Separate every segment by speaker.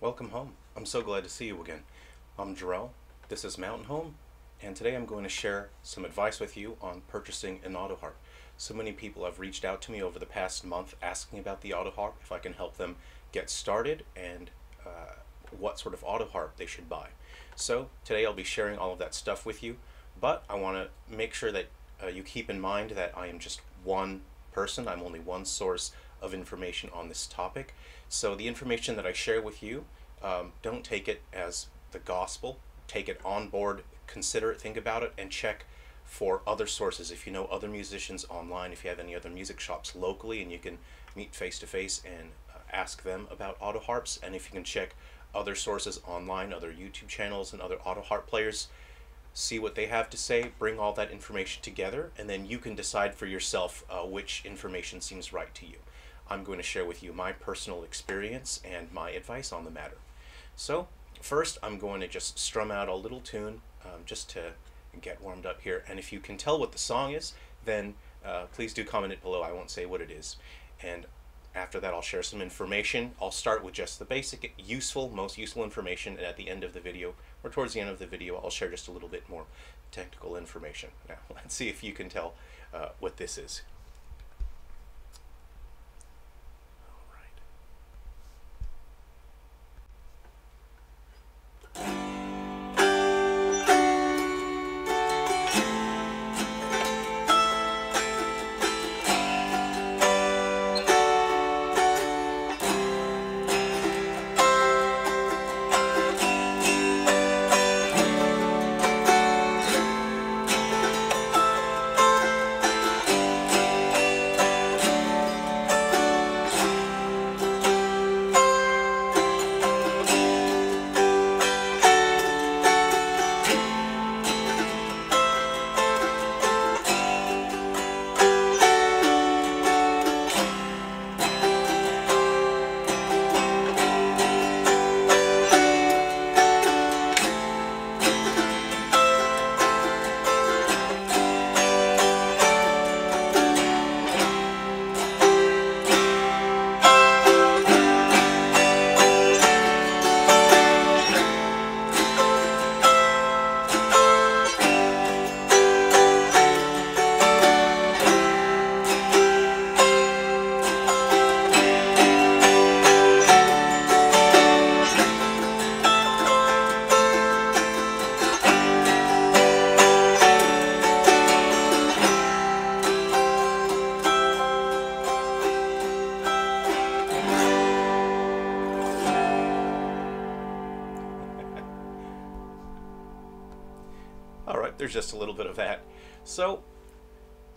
Speaker 1: Welcome home. I'm so glad to see you again. I'm Jerrel. This is Mountain Home, and today I'm going to share some advice with you on purchasing an auto harp. So many people have reached out to me over the past month asking about the auto harp, if I can help them get started, and uh, what sort of auto harp they should buy. So today I'll be sharing all of that stuff with you, but I want to make sure that uh, you keep in mind that I am just one person. I'm only one source of information on this topic. So the information that I share with you, um, don't take it as the gospel. Take it on board, consider it, think about it, and check for other sources. If you know other musicians online, if you have any other music shops locally, and you can meet face to face and uh, ask them about auto harps, and if you can check other sources online, other YouTube channels, and other auto harp players, see what they have to say, bring all that information together, and then you can decide for yourself uh, which information seems right to you. I'm going to share with you my personal experience and my advice on the matter. So, first, I'm going to just strum out a little tune um, just to get warmed up here. And if you can tell what the song is, then uh, please do comment it below. I won't say what it is. And after that, I'll share some information. I'll start with just the basic, useful, most useful information, and at the end of the video, or towards the end of the video, I'll share just a little bit more technical information. Now, let's see if you can tell uh, what this is. Just a little bit of that. So,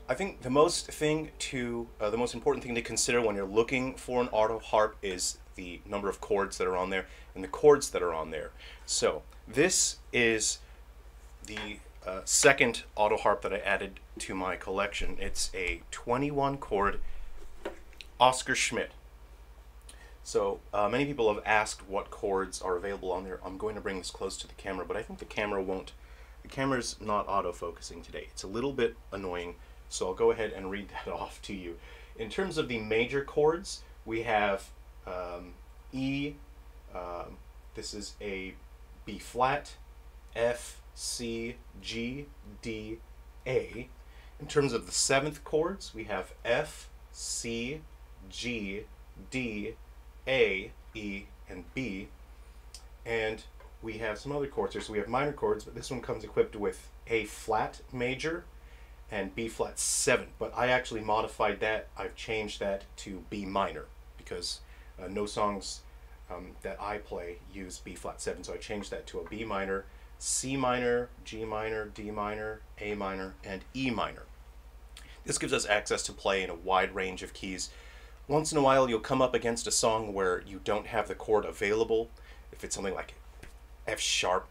Speaker 1: I think the most thing to, uh, the most important thing to consider when you're looking for an auto harp is the number of chords that are on there and the chords that are on there. So, this is the uh, second auto harp that I added to my collection. It's a 21 chord Oscar Schmidt. So uh, many people have asked what chords are available on there. I'm going to bring this close to the camera, but I think the camera won't the camera's not auto-focusing today. It's a little bit annoying, so I'll go ahead and read that off to you. In terms of the major chords, we have um, E, um, this is a B flat, F, C, G, D, A. In terms of the seventh chords, we have F, C, G, D, A, E, and B. And we have some other chords here. So we have minor chords, but this one comes equipped with A flat major and B flat 7. But I actually modified that. I've changed that to B minor because uh, no songs um, that I play use B flat 7. So I changed that to a B minor, C minor, G minor, D minor, A minor, and E minor. This gives us access to play in a wide range of keys. Once in a while, you'll come up against a song where you don't have the chord available. If it's something like F sharp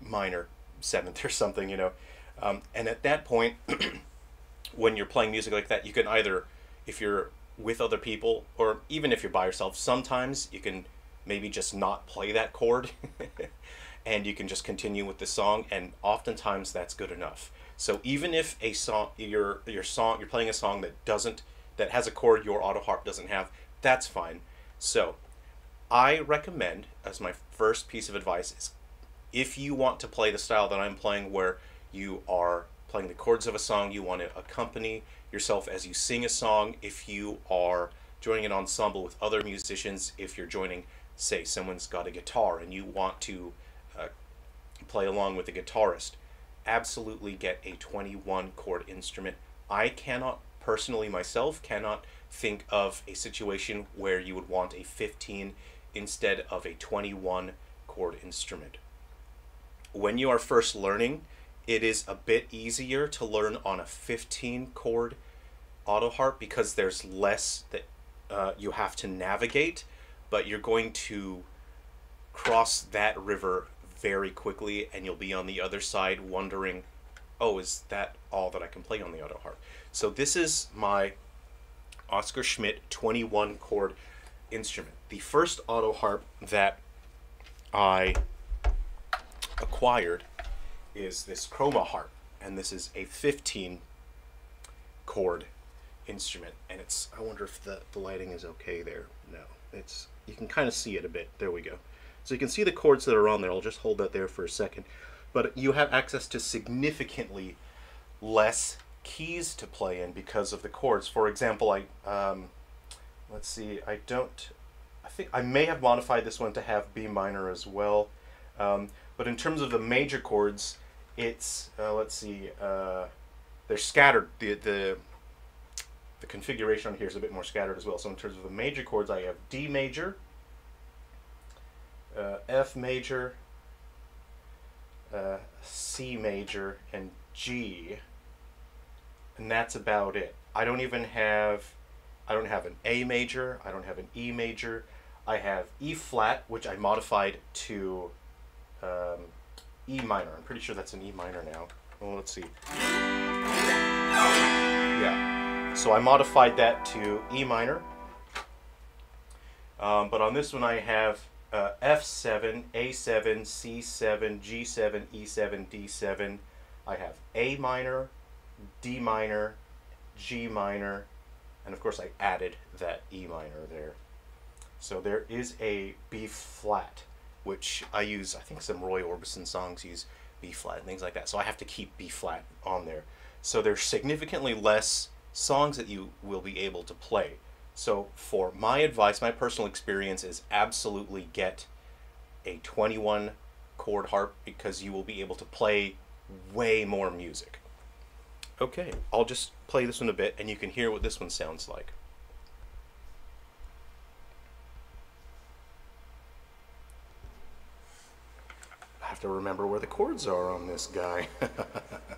Speaker 1: minor seventh or something, you know. Um, and at that point, when you're playing music like that, you can either, if you're with other people, or even if you're by yourself, sometimes you can maybe just not play that chord and you can just continue with the song and oftentimes that's good enough so even if a song your your song you're playing a song that doesn't that has a chord your auto harp doesn't have that's fine so I recommend, as my first piece of advice, is if you want to play the style that I'm playing, where you are playing the chords of a song, you want to accompany yourself as you sing a song. If you are joining an ensemble with other musicians, if you're joining, say, someone's got a guitar and you want to uh, play along with the guitarist, absolutely get a 21 chord instrument. I cannot personally myself cannot think of a situation where you would want a 15 instead of a 21 chord instrument. When you are first learning, it is a bit easier to learn on a 15 chord auto harp because there's less that uh, you have to navigate, but you're going to cross that river very quickly and you'll be on the other side wondering, oh, is that all that I can play on the auto harp? So this is my Oscar Schmidt 21 chord instrument. The first auto harp that I acquired is this Chroma harp, and this is a 15 chord instrument. And it's, I wonder if the, the lighting is okay there. No, it's, you can kind of see it a bit. There we go. So you can see the chords that are on there. I'll just hold that there for a second. But you have access to significantly less keys to play in because of the chords. For example, I, um, let's see, I don't, I think I may have modified this one to have B minor as well. Um, but in terms of the major chords, it's, uh, let's see, uh, they're scattered. The, the, the configuration on here is a bit more scattered as well. So in terms of the major chords, I have D major, uh, F major, uh, C major, and G and that's about it. I don't even have, I don't have an A major, I don't have an E major, I have E flat, which I modified to um, E minor. I'm pretty sure that's an E minor now. Well, let's see. Yeah. So I modified that to E minor. Um, but on this one I have uh, F7, A7, C7, G7, E7, D7. I have A minor, D minor, G minor, and of course I added that E minor there. So there is a B flat, which I use, I think some Roy Orbison songs use B flat and things like that. So I have to keep B flat on there. So there's significantly less songs that you will be able to play. So for my advice, my personal experience is absolutely get a 21 chord harp because you will be able to play way more music. Okay, I'll just play this one a bit and you can hear what this one sounds like. I have to remember where the chords are on this guy.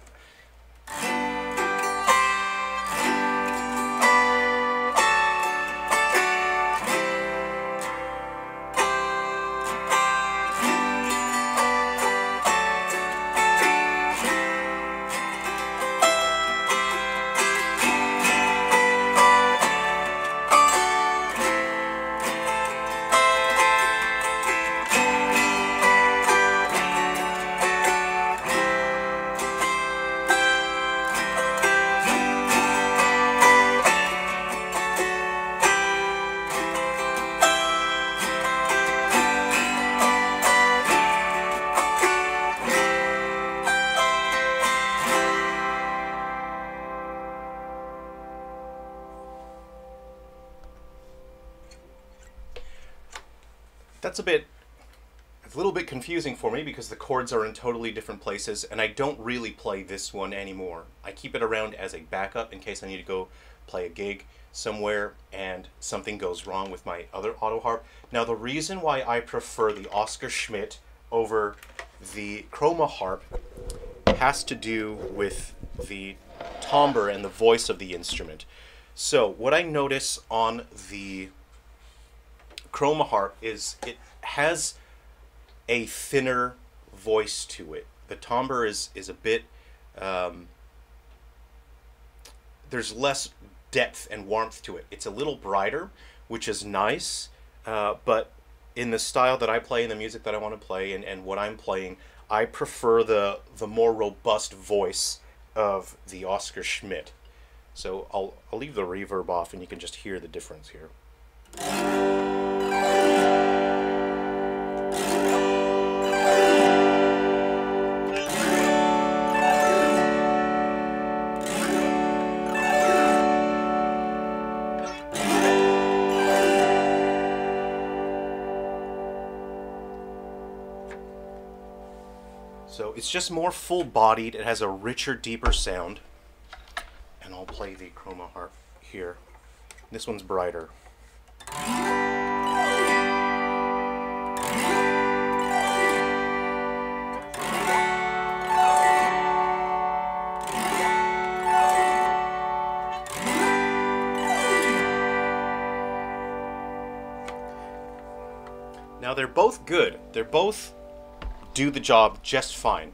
Speaker 1: confusing for me because the chords are in totally different places and I don't really play this one anymore. I keep it around as a backup in case I need to go play a gig somewhere and something goes wrong with my other auto harp. Now the reason why I prefer the Oscar Schmidt over the Chroma harp has to do with the timbre and the voice of the instrument. So what I notice on the Chroma harp is it has a thinner voice to it. The timbre is is a bit um, there's less depth and warmth to it. It's a little brighter, which is nice, uh, but in the style that I play, in the music that I want to play, and, and what I'm playing, I prefer the the more robust voice of the Oscar Schmidt. So I'll, I'll leave the reverb off and you can just hear the difference here. So it's just more full bodied. It has a richer, deeper sound. And I'll play the chroma harp here. This one's brighter. Now they're both good. They're both do the job just fine.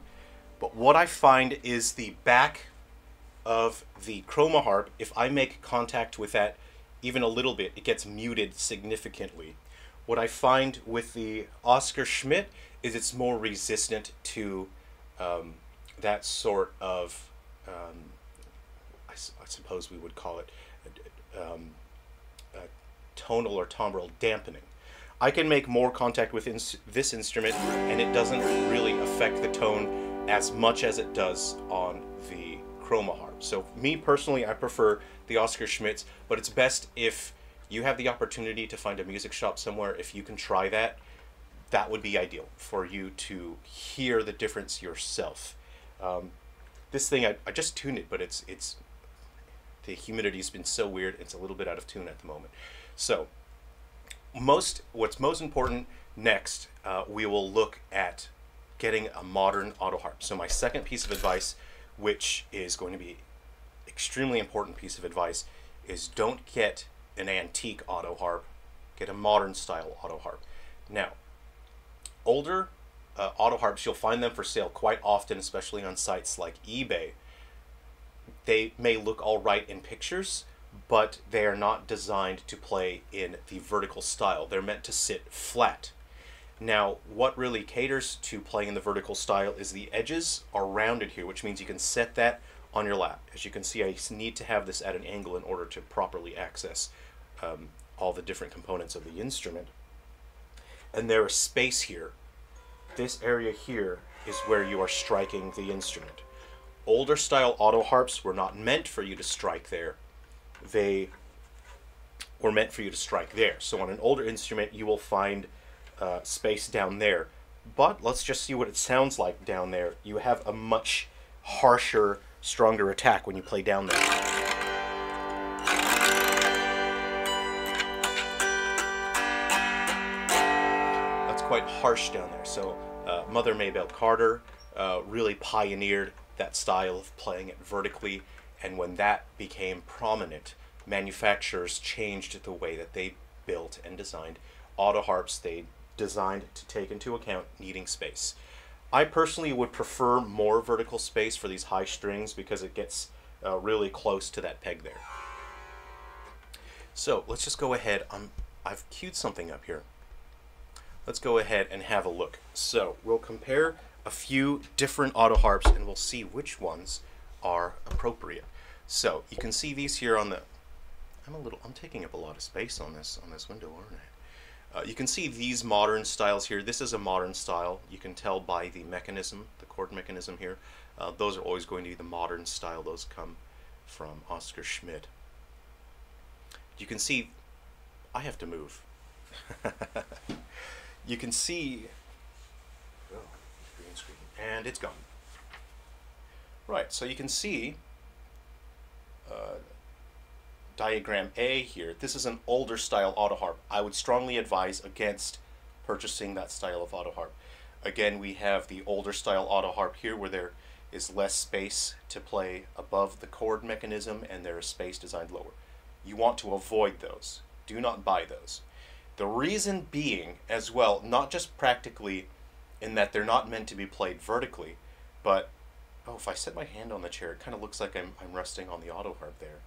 Speaker 1: But what I find is the back of the chroma harp, if I make contact with that even a little bit, it gets muted significantly. What I find with the Oscar Schmidt is it's more resistant to um, that sort of, um, I, I, suppose we would call it, um, tonal or timbral dampening. I can make more contact with ins this instrument and it doesn't really affect the tone as much as it does on the chroma harp. So me personally, I prefer the Oscar Schmidts, but it's best if you have the opportunity to find a music shop somewhere, if you can try that, that would be ideal for you to hear the difference yourself. Um, this thing, I, I just tuned it, but it's, it's, the humidity's been so weird, it's a little bit out of tune at the moment. So most what's most important next, uh, we will look at getting a modern auto harp. So my second piece of advice, which is going to be extremely important piece of advice, is don't get an antique auto harp. Get a modern style auto harp. Now, older uh, auto harps, you'll find them for sale quite often, especially on sites like eBay. They may look all right in pictures, but they are not designed to play in the vertical style. They're meant to sit flat. Now, what really caters to playing in the vertical style is the edges are rounded here, which means you can set that on your lap. As you can see, I need to have this at an angle in order to properly access um, all the different components of the instrument. And there is space here. This area here is where you are striking the instrument. Older style auto harps were not meant for you to strike there they were meant for you to strike there. So on an older instrument, you will find uh, space down there. But let's just see what it sounds like down there. You have a much harsher, stronger attack when you play down there. That's quite harsh down there. So uh, Mother Maybelle Carter uh, really pioneered that style of playing it vertically and when that became prominent, manufacturers changed the way that they built and designed auto harps they designed to take into account needing space. I personally would prefer more vertical space for these high strings because it gets uh, really close to that peg there. So let's just go ahead. I'm, I've queued something up here. Let's go ahead and have a look. So we'll compare a few different auto harps and we'll see which ones are appropriate. So you can see these here on the, I'm a little, I'm taking up a lot of space on this, on this window, aren't I? Uh, you can see these modern styles here. This is a modern style. You can tell by the mechanism, the chord mechanism here. Uh, those are always going to be the modern style. Those come from Oscar Schmidt. You can see, I have to move. you can see, oh, green screen, and it's gone. Right, so you can see uh, diagram A here, this is an older style auto harp. I would strongly advise against purchasing that style of auto harp. Again, we have the older style auto harp here where there is less space to play above the chord mechanism and there is space designed lower. You want to avoid those. Do not buy those. The reason being, as well, not just practically in that they're not meant to be played vertically, but Oh, if I set my hand on the chair, it kind of looks like I'm, I'm resting on the auto harp there.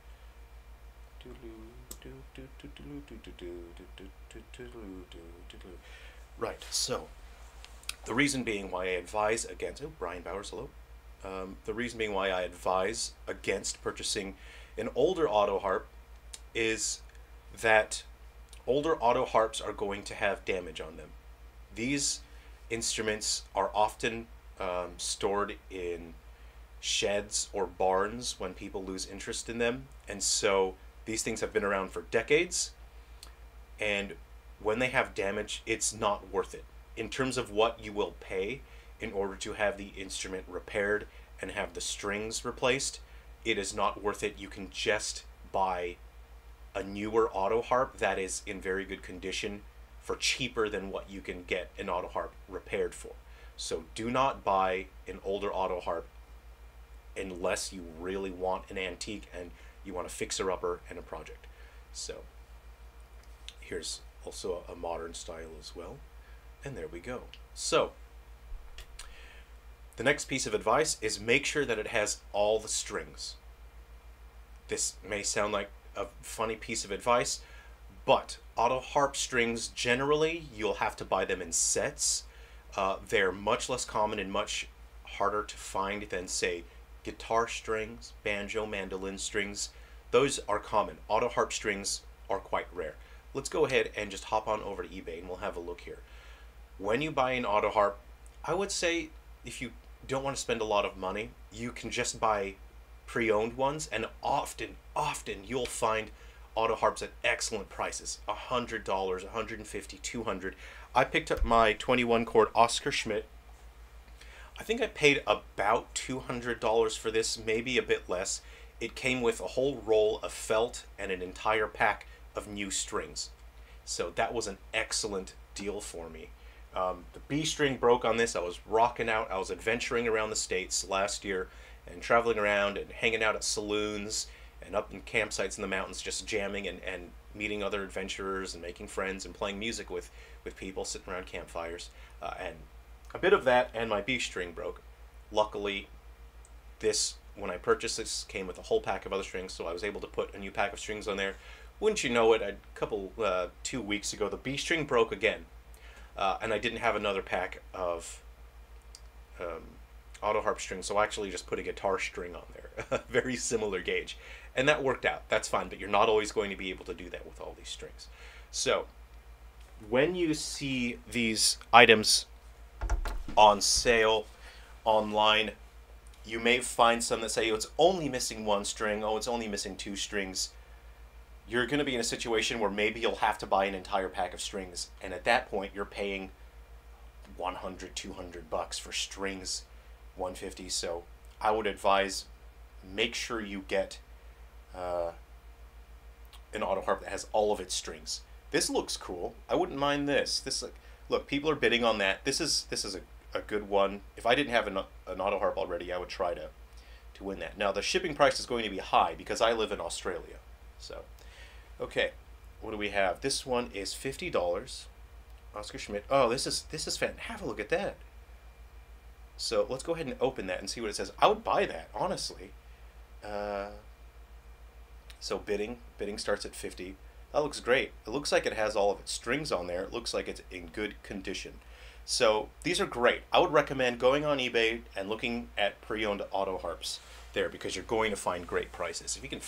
Speaker 1: Right, so the reason being why I advise against, oh, Bryan Bowers, hello. Um, the reason being why I advise against purchasing an older auto harp is that older auto harps are going to have damage on them. These instruments are often um, stored in sheds or barns when people lose interest in them. And so these things have been around for decades. And when they have damage, it's not worth it. In terms of what you will pay, in order to have the instrument repaired and have the strings replaced, it is not worth it. You can just buy a newer auto harp that is in very good condition for cheaper than what you can get an auto harp repaired for. So do not buy an older auto harp unless you really want an antique and you want a fixer upper and a project. So here's also a modern style as well. And there we go. So the next piece of advice is make sure that it has all the strings. This may sound like a funny piece of advice, but auto harp strings generally you'll have to buy them in sets. Uh, they're much less common and much harder to find than say guitar strings, banjo, mandolin strings. Those are common. Auto harp strings are quite rare. Let's go ahead and just hop on over to eBay and we'll have a look here. When you buy an auto harp, I would say if you don't want to spend a lot of money, you can just buy pre-owned ones and often often you'll find auto harps at excellent prices $100 $150 200 i picked up my 21 chord oscar schmidt i think i paid about $200 for this maybe a bit less. It came with a whole roll of felt and an entire pack of new strings. So that was an excellent deal for me. Um, the b string broke on this. I was rocking out. I was adventuring around the states last year and traveling around and hanging out at saloons and up in campsites in the mountains just jamming and, and meeting other adventurers and making friends and playing music with, with people sitting around campfires. Uh, and a bit of that and my B string broke. Luckily, this, when I purchased this, came with a whole pack of other strings, so I was able to put a new pack of strings on there. Wouldn't you know it, a couple, uh, two weeks ago, the B string broke again. Uh, and I didn't have another pack of um, auto harp strings, so I actually just put a guitar string on there, very similar gauge, and that worked out. That's fine, but you're not always going to be able to do that with all these strings. So, when you see these items on sale online, you may find some that say oh, it's only missing one string, oh, it's only missing two strings. You're going to be in a situation where maybe you'll have to buy an entire pack of strings, and at that point, you're paying 100, 200 bucks for strings 150 so I would advise make sure you get uh, an auto harp that has all of its strings. This looks cool. I wouldn't mind this. This like look people are bidding on that. This is this is a, a good one. If I didn't have an, an auto harp already I would try to to win that. Now the shipping price is going to be high because I live in Australia. So okay what do we have? This one is $50 Oscar Schmidt. Oh this is this is fan have a look at that. So let's go ahead and open that and see what it says. I would buy that, honestly. Uh, so bidding, bidding starts at 50. That looks great. It looks like it has all of its strings on there. It looks like it's in good condition. So these are great. I would recommend going on eBay and looking at pre-owned auto harps there because you're going to find great prices. If you can,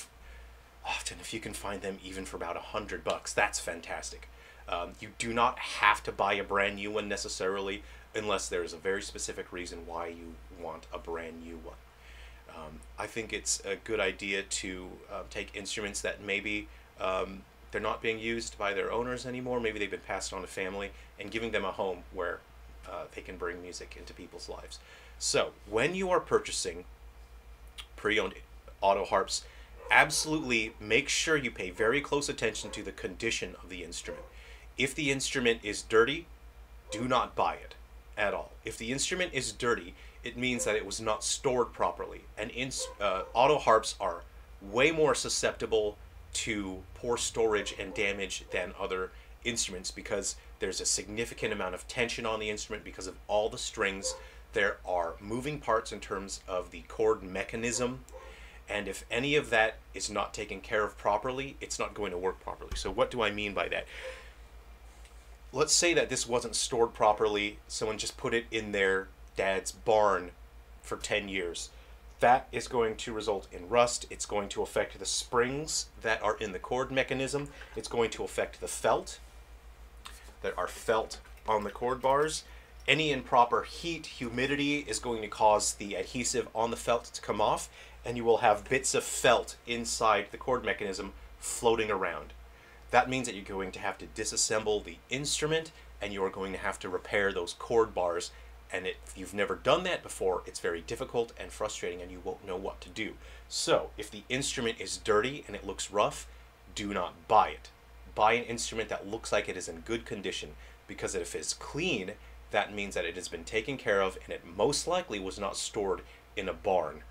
Speaker 1: often if you can find them even for about a hundred bucks, that's fantastic. Um, you do not have to buy a brand new one necessarily unless there's a very specific reason why you want a brand new one. Um, I think it's a good idea to uh, take instruments that maybe um, they're not being used by their owners anymore, maybe they've been passed on to family, and giving them a home where uh, they can bring music into people's lives. So, when you are purchasing pre owned auto harps, absolutely make sure you pay very close attention to the condition of the instrument. If the instrument is dirty, do not buy it at all. If the instrument is dirty, it means that it was not stored properly. And in, uh, auto harps are way more susceptible to poor storage and damage than other instruments because there's a significant amount of tension on the instrument because of all the strings. There are moving parts in terms of the chord mechanism. And if any of that is not taken care of properly, it's not going to work properly. So, what do I mean by that? let's say that this wasn't stored properly, someone just put it in their dad's barn for 10 years. That is going to result in rust. It's going to affect the springs that are in the chord mechanism. It's going to affect the felt that are felt on the chord bars. Any improper heat, humidity is going to cause the adhesive on the felt to come off, and you will have bits of felt inside the chord mechanism floating around. That means that you're going to have to disassemble the instrument and you are going to have to repair those chord bars And if you've never done that before, it's very difficult and frustrating and you won't know what to do. So, if the instrument is dirty and it looks rough, do not buy it. Buy an instrument that looks like it is in good condition because if it's clean, that means that it has been taken care of and it most likely was not stored in a barn.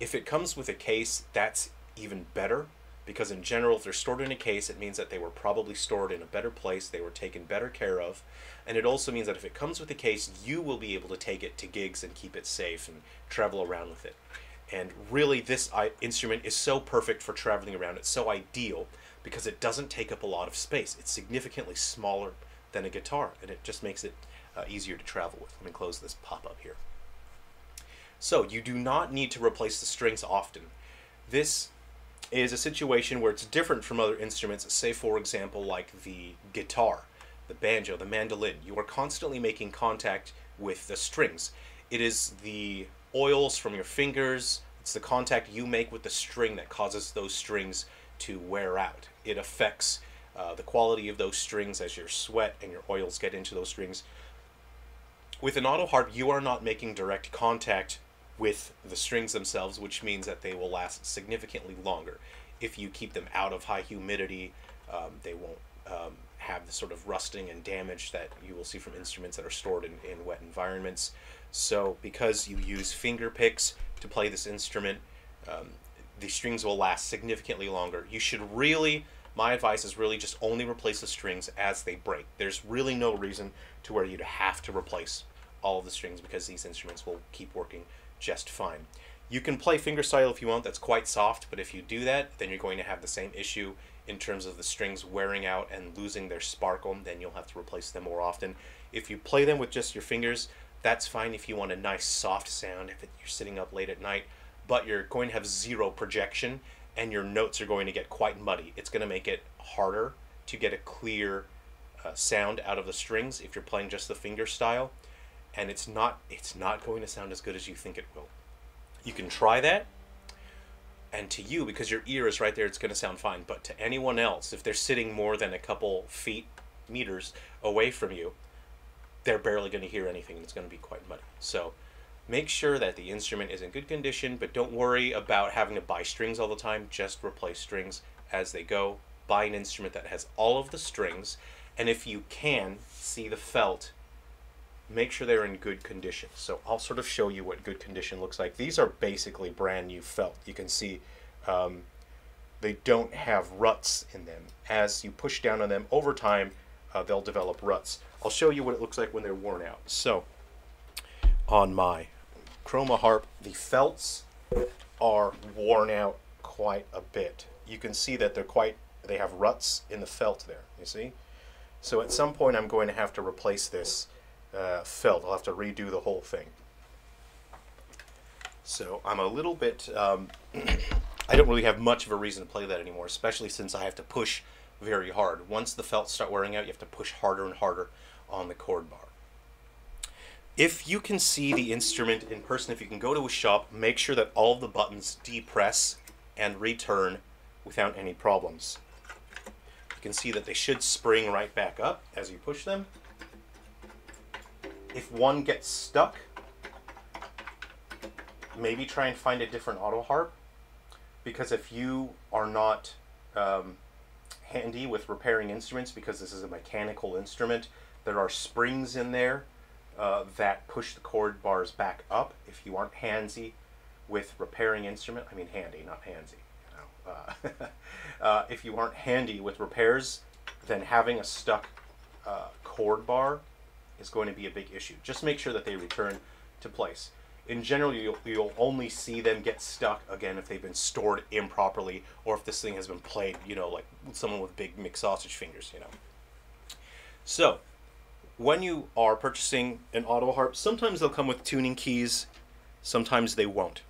Speaker 1: If it comes with a case, that's even better because in general if they're stored in a case it means that they were probably stored in a better place they were taken better care of. And it also means that if it comes with a case you will be able to take it to gigs and keep it safe and travel around with it. And really this instrument is so perfect for traveling around. It's so ideal because it doesn't take up a lot of space. It's significantly smaller than a guitar and it just makes it uh, easier to travel with. Let me close this pop-up here. So you do not need to replace the strings often. This is a situation where it's different from other instruments, say, for example, like the guitar, the banjo, the mandolin. You are constantly making contact with the strings. It is the oils from your fingers, it's the contact you make with the string that causes those strings to wear out. It affects uh, the quality of those strings as your sweat and your oils get into those strings. With an auto harp, you are not making direct contact with the strings themselves, which means that they will last significantly longer. If you keep them out of high humidity, um, they won't um, have the sort of rusting and damage that you will see from instruments that are stored in, in wet environments. So, because you use finger picks to play this instrument, um, the strings will last significantly longer. You should really, my advice is really just only replace the strings as they break. There's really no reason to where you'd have to replace all of the strings because these instruments will keep working just fine. You can play fingerstyle if you want, that's quite soft, but if you do that, then you're going to have the same issue in terms of the strings wearing out and losing their sparkle, then you'll have to replace them more often. If you play them with just your fingers, that's fine if you want a nice soft sound, if you're sitting up late at night, but you're going to have zero projection and your notes are going to get quite muddy. It's going to make it harder to get a clear uh, sound out of the strings if you're playing just the finger style and it's not it's not going to sound as good as you think it will. You can try that, and to you because your ear is right there, it's going to sound fine. But to anyone else, if they're sitting more than a couple feet meters away from you, they're barely going to hear anything. And it's going to be quite muddy. So. Make sure that the instrument is in good condition, but don't worry about having to buy strings all the time. Just replace strings as they go. Buy an instrument that has all of the strings, and if you can, see the felt make sure they're in good condition. So I'll sort of show you what good condition looks like. These are basically brand new felt. You can see um, they don't have ruts in them. As you push down on them over time, uh, they'll develop ruts. I'll show you what it looks like when they're worn out. So on my Chroma harp, the felts are worn out quite a bit. You can see that they're quite, they have ruts in the felt there, you see? So at some point I'm going to have to replace this uh, felt. I'll have to redo the whole thing. So I'm a little bit, um, I don't really have much of a reason to play that anymore, especially since I have to push very hard. Once the felts start wearing out, you have to push harder and harder on the chord bar. If you can see the instrument in person, if you can go to a shop, make sure that all the buttons depress and return without any problems. You can see that they should spring right back up as you push them if one gets stuck, maybe try and find a different auto harp. Because if you are not um, handy with repairing instruments, because this is a mechanical instrument, there are springs in there uh, that push the chord bars back up. If you aren't handsy with repairing instrument, I mean handy, not handsy. You know, uh, uh, if you aren't handy with repairs, then having a stuck uh, chord bar is going to be a big issue. Just make sure that they return to place. In general, you'll, you'll only see them get stuck again if they've been stored improperly or if this thing has been played, you know, like someone with big mixed sausage fingers, you know. So, when you are purchasing an auto harp, sometimes they'll come with tuning keys, sometimes they won't.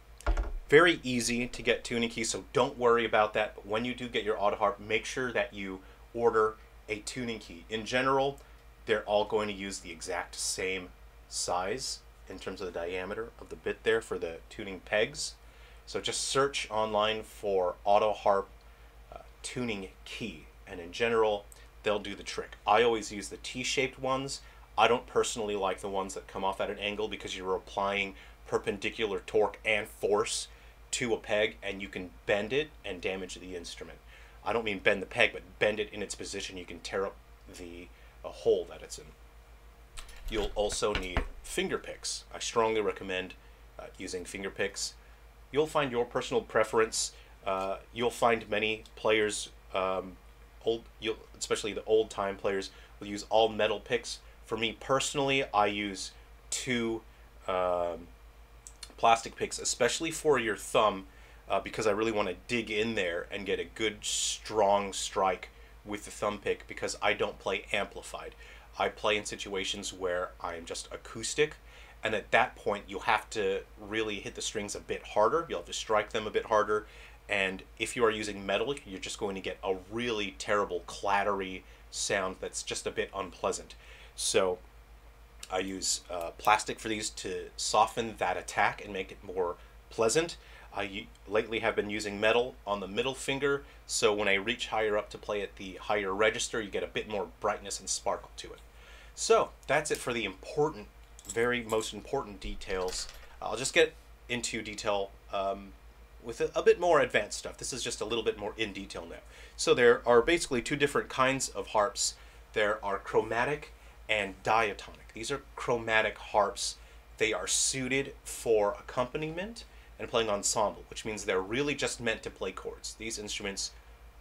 Speaker 1: Very easy to get tuning keys, so don't worry about that. But when you do get your auto harp, make sure that you order a tuning key. In general, they're all going to use the exact same size in terms of the diameter of the bit there for the tuning pegs. So just search online for auto harp uh, tuning key and in general they'll do the trick. I always use the T-shaped ones. I don't personally like the ones that come off at an angle because you're applying perpendicular torque and force to a peg and you can bend it and damage the instrument. I don't mean bend the peg, but bend it in its position. You can tear up the a hole that it's in. You'll also need finger picks. I strongly recommend uh, using finger picks. You'll find your personal preference. Uh, you'll find many players, um, old, especially the old time players, will use all metal picks. For me personally, I use two um, plastic picks, especially for your thumb, uh, because I really want to dig in there and get a good strong strike with the thumb pick because I don't play amplified. I play in situations where I'm just acoustic, and at that point you'll have to really hit the strings a bit harder. You'll have to strike them a bit harder, and if you are using metal, you're just going to get a really terrible clattery sound that's just a bit unpleasant. So I use uh, plastic for these to soften that attack and make it more pleasant. I lately have been using metal on the middle finger, so when I reach higher up to play at the higher register, you get a bit more brightness and sparkle to it. So that's it for the important, very most important details. I'll just get into detail um, with a, a, bit more advanced stuff. This is just a little bit more in detail now. So there are basically two different kinds of harps. There are chromatic and diatonic. These are chromatic harps. They are suited for accompaniment and playing ensemble, which means they're really just meant to play chords. These instruments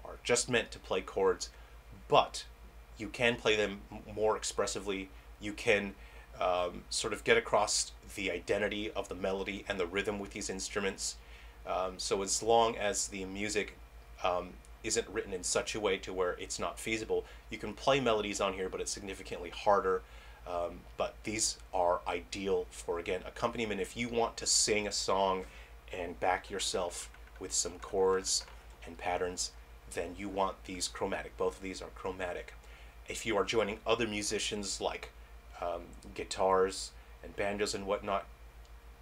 Speaker 1: are just meant to play chords, but you can play them more expressively. You can um, sort of get across the identity of the melody and the rhythm with these instruments. Um, so as long as the music um, isn't written in such a way to where it's not feasible, you can play melodies on here, but it's significantly harder. Um, but these are ideal for again accompaniment. If you want to sing a song and back yourself with some chords and patterns, then you want these chromatic. Both of these are chromatic. If you are joining other musicians like um, guitars and banjos and whatnot,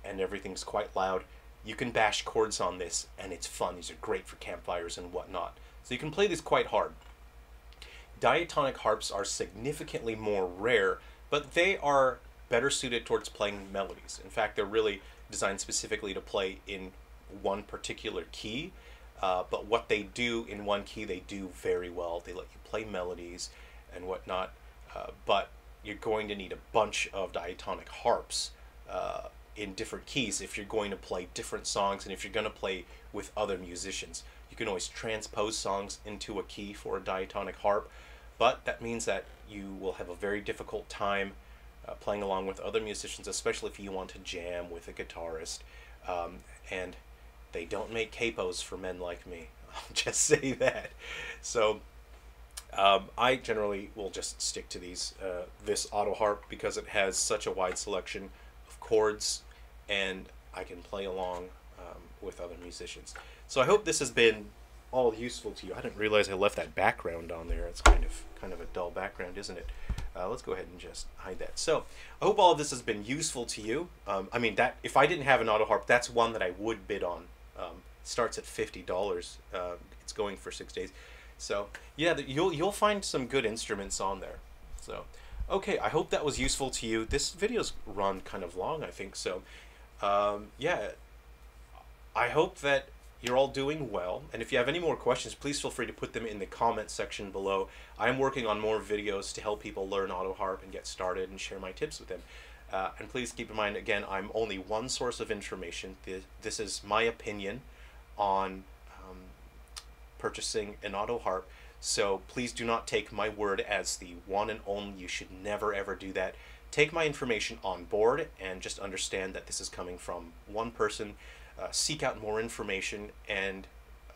Speaker 1: and everything's quite loud, you can bash chords on this and it's fun. These are great for campfires and whatnot. So you can play these quite hard. Diatonic harps are significantly more rare, but they are better suited towards playing melodies. In fact, they're really designed specifically to play in one particular key. Uh, but what they do in one key, they do very well. They let you play melodies and whatnot. Uh, but you're going to need a bunch of diatonic harps uh, in different keys if you're going to play different songs and if you're going to play with other musicians. You can always transpose songs into a key for a diatonic harp, but that means that you will have a very difficult time uh, playing along with other musicians, especially if you want to jam with a guitarist. Um, and they don't make capos for men like me. I'll just say that. So um, I generally will just stick to these uh, this auto harp because it has such a wide selection of chords, and I can play along um, with other musicians. So I hope this has been all useful to you. I didn't realize I left that background on there. It's kind of kind of a dull background, isn't it? Uh, let's go ahead and just hide that. So I hope all of this has been useful to you. Um, I mean, that if I didn't have an auto harp, that's one that I would bid on. Um, starts at fifty dollars. Uh, it's going for six days. So yeah, the, you'll you'll find some good instruments on there. So okay, I hope that was useful to you. This video's run kind of long, I think. So um, yeah, I hope that you're all doing well. And if you have any more questions, please feel free to put them in the comment section below. I'm working on more videos to help people learn auto harp and get started and share my tips with them. Uh, and please keep in mind, again, I'm only one source of information. This is my opinion on um, purchasing an auto harp. So please do not take my word as the one and only. You should never ever do that. Take my information on board and just understand that this is coming from one person uh, seek out more information and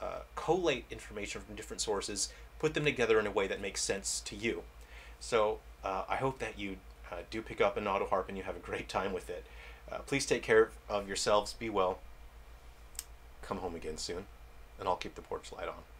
Speaker 1: uh, collate information from different sources, put them together in a way that makes sense to you. So uh, I hope that you uh, do pick up an auto harp and you have a great time with it. Uh, please take care of yourselves. Be well. Come home again soon, and I'll keep the porch light on.